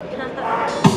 Haha.